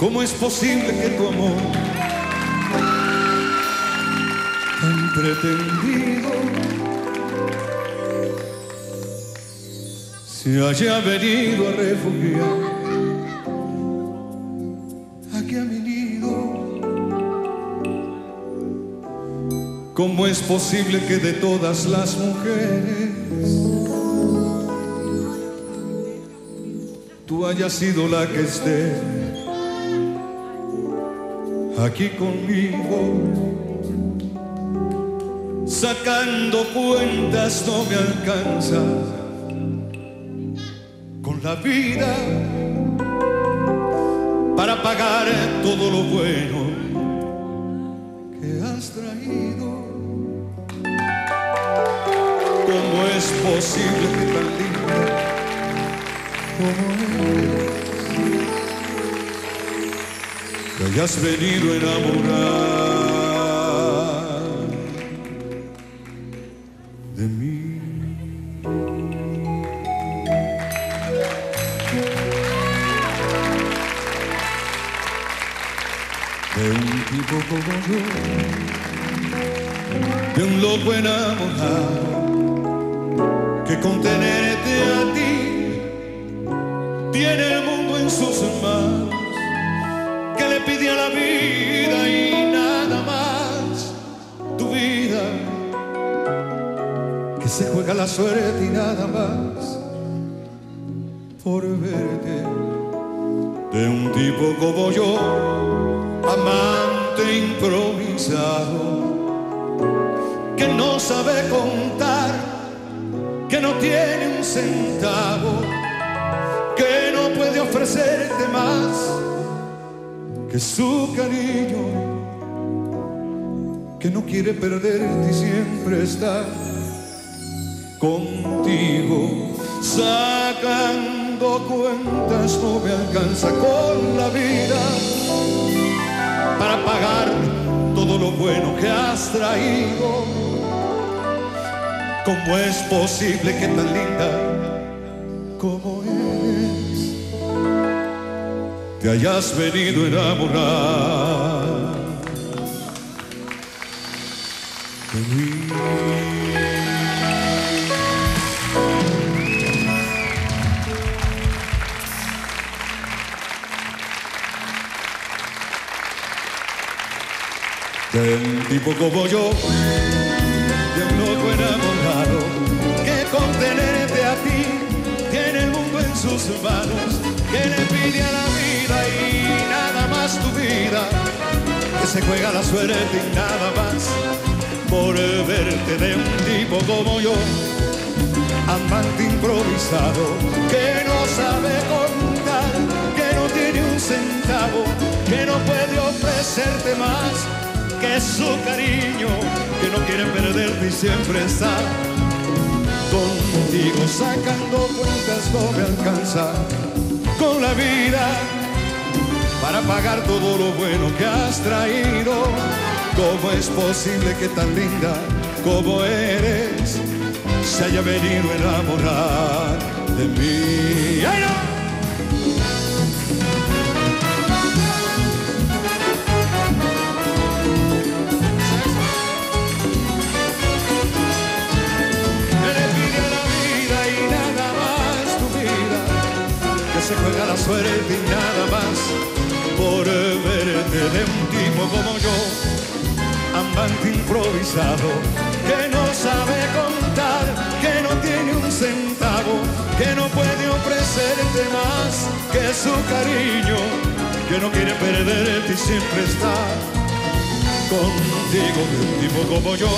¿Cómo es posible que tu amor tan pretendido se haya venido a refugiar? ¿Cómo es posible que de todas las mujeres tú hayas sido la que esté aquí conmigo? Sacando cuentas no me alcanza con la vida para pagar todo lo bueno que has traído. ¿Cómo es posible que tan linda te hayas venido a enamorar de mí? De un tipo como yo, de un loco enamorado, que con tenerte a ti tiene el mundo en sus manos, se juega la suerte y nada más por verte. De un tipo como yo, amante improvisado, que no sabe contar, que no tiene un centavo, que no puede ofrecerte más que su cariño, que no quiere perderte y siempre está contigo, sacando cuentas no me alcanza con la vida para pagar todo lo bueno que has traído. ¿Cómo es posible que tan linda como eres te hayas venido a enamorar de mí? De un tipo como yo, de un loco enamorado, que con tenerte a ti tiene el mundo en sus manos, que le pide a la vida y nada más tu vida, que se juega la suerte y nada más por verte de un tipo como yo, amante improvisado, que su cariño, que no quiere perderte y siempre está contigo, sacando cuentas no me alcanza con la vida para pagar todo lo bueno que has traído. ¿Cómo es posible que tan linda como eres se haya venido a enamorar de mí? Se juega la suerte y nada más por verte de un tipo como yo, amante improvisado, que no sabe contar, que no tiene un centavo, que no puede ofrecerte más que su cariño, que no quiere perderte y siempre está contigo de un tipo como yo.